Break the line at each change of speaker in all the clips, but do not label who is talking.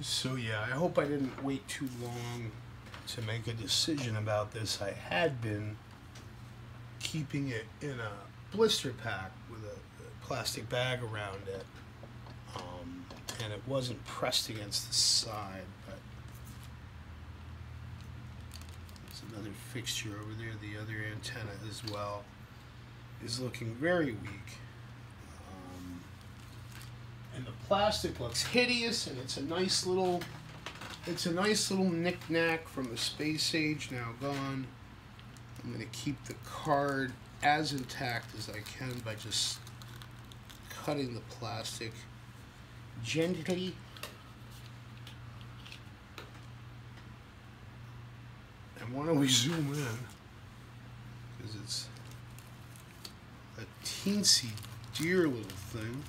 So yeah, I hope I didn't wait too long to make a decision about this. I had been keeping it in a blister pack with a, plastic bag around it, um, and it wasn't pressed against the side. But there's another fixture over there. The other antenna as well is looking very weak. And the plastic looks hideous, and it's a nice little, it's a nice little knickknack from the space age now gone. I'm gonna keep the card as intact as I can by just cutting the plastic gently. And why don't we zoom in? Because it's a teensy dear little thing.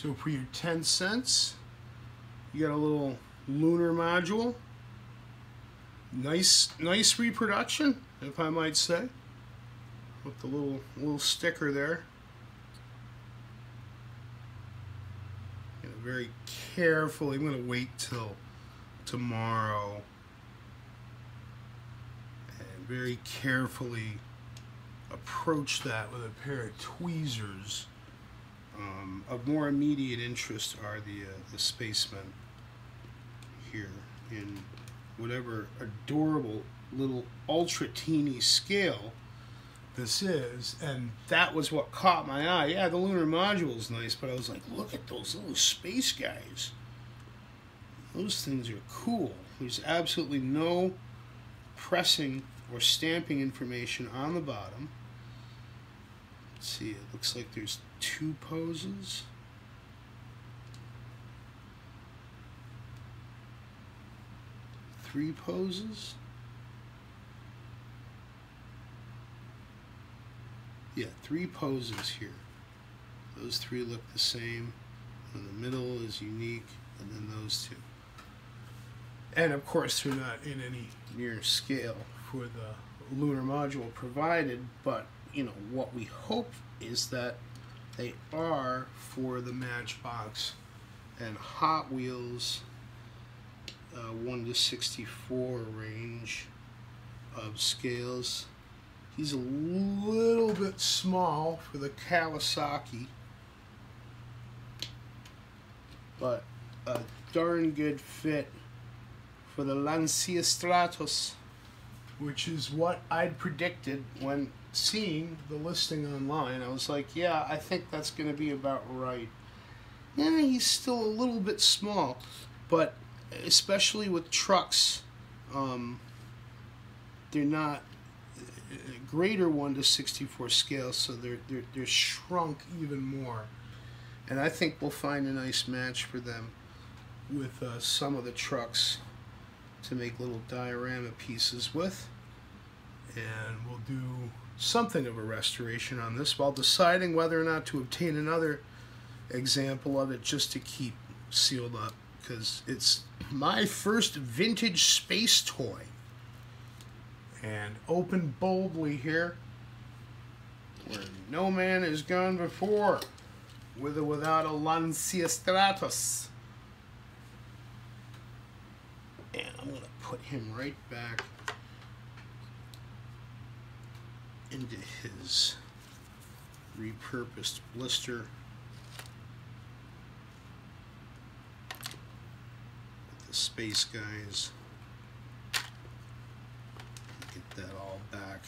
So for your 10 cents, you got a little lunar module. Nice, nice reproduction, if I might say. With the little little sticker there. And very carefully, I'm gonna wait till tomorrow and very carefully approach that with a pair of tweezers. Of more immediate interest are the uh, the spacemen here in whatever adorable little ultra teeny scale this is, and that was what caught my eye. Yeah, the lunar module is nice, but I was like, look at those little space guys. Those things are cool. There's absolutely no pressing or stamping information on the bottom. Let's see, it looks like there's two poses. Three poses. Yeah, three poses here. Those three look the same. And the middle is unique, and then those two. And of course, they're not in any near scale for the lunar module provided, but you know what we hope is that they are for the Matchbox and Hot Wheels uh, 1 to 64 range of scales. He's a little bit small for the Kawasaki, but a darn good fit for the Lancia Stratos, which is what I'd predicted when seeing the listing online. I was like, yeah, I think that's going to be about right. Yeah, he's still a little bit small, but especially with trucks, um, they're not a greater 1 to 64 scale, so they're, they're, they're shrunk even more. And I think we'll find a nice match for them with uh, some of the trucks to make little diorama pieces with. And we'll do something of a restoration on this while deciding whether or not to obtain another example of it just to keep sealed up because it's my first vintage space toy. And open boldly here where no man has gone before with or without a Lancia Stratos. And I'm to put him right back into his repurposed blister. The space guys. Get that all back.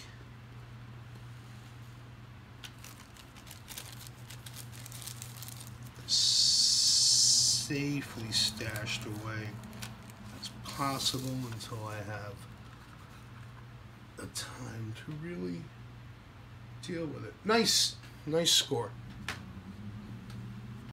Safely stashed away as possible until I have the time to really deal with it. Nice, nice score.